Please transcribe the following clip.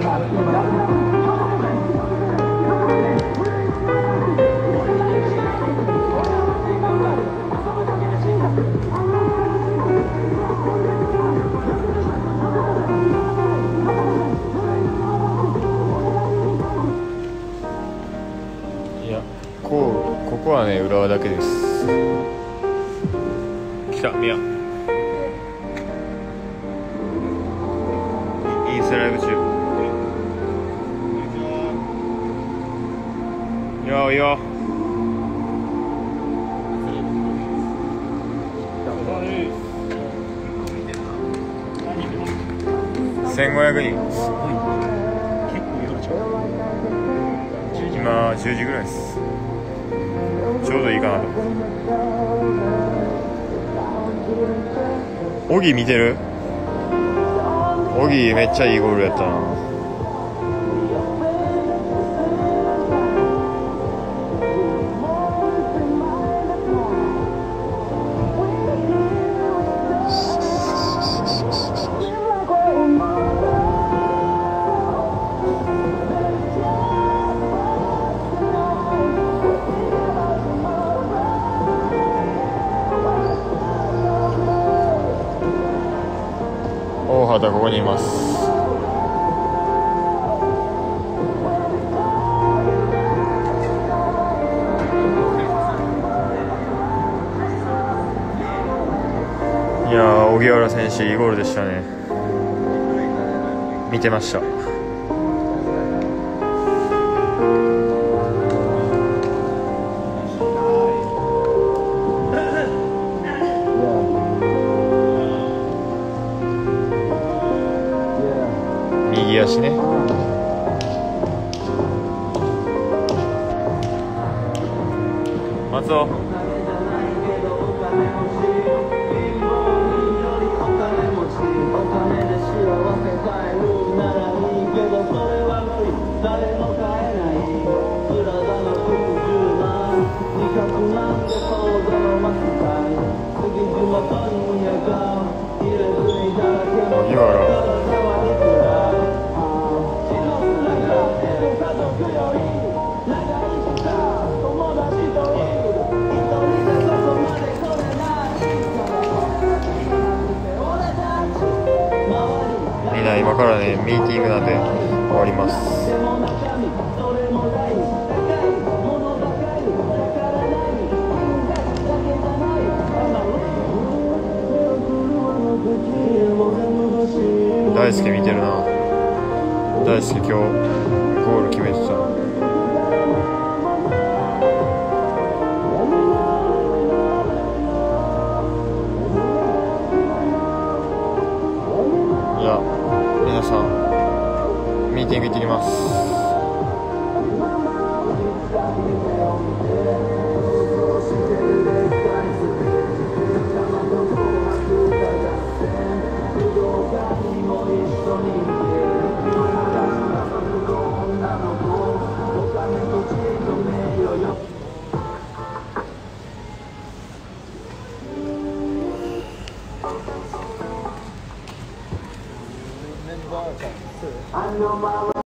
いやこうここはね浦和だけです。来た宮。インスタライブ中よいいよ。1500人。今10時ぐらいです。ちょうどいいかなと。オギ見てる？オギめっちゃいいゴールやったな。ここにいます。いやー荻原選手いいゴールでしたね。見てました。右足ね。松尾な今からねミーティングなんで終わります。大輔見てるな。大輔今日ゴール決めてた。じゃあ皆さんミーティング行ってきます。